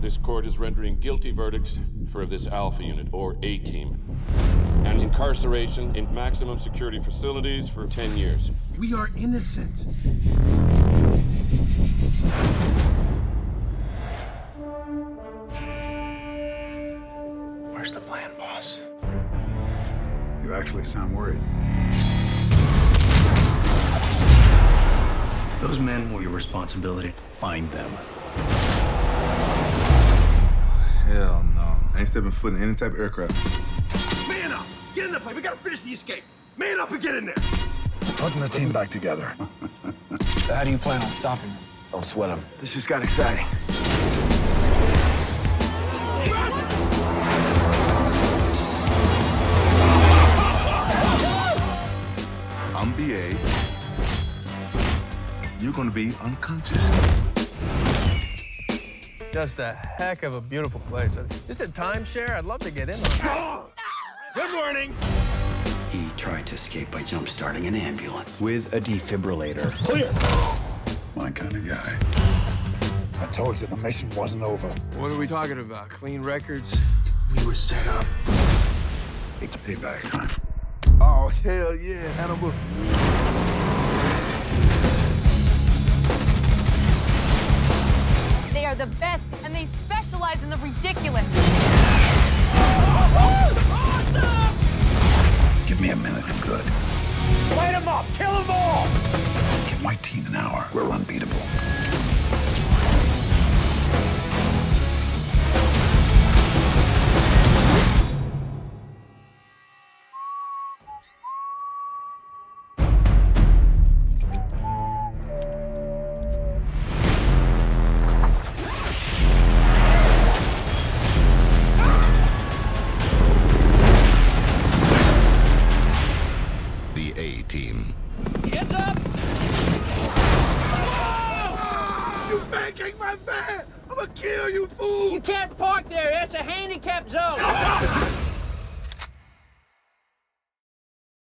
this court is rendering guilty verdicts for this Alpha Unit, or A Team, and incarceration in maximum security facilities for 10 years. We are innocent. Where's the plan, boss? You actually sound worried. Those men were your responsibility. Find them. No. Stepping foot in any type of aircraft. Man up! Get in the plane. We gotta finish the escape. Man up and get in there. Putting the team back together. How do you plan on stopping them? Don't sweat them. This just got exciting. I'm BA. You're gonna be unconscious. Just a heck of a beautiful place. Uh, this a timeshare? I'd love to get in on it. Good morning. He tried to escape by jump-starting an ambulance with a defibrillator. Clear. My kind of guy. I told you the mission wasn't over. What are we talking about? Clean records? We were set up. It's payback time. Oh, hell yeah, Hannibal. In the ridiculous. Give me a minute, I'm good. Light them up. Kill them all. Give my team an hour. We're unbeatable. The A Team. You pancake my van! I'm gonna kill you, fool! You can't park there. That's a handicapped zone.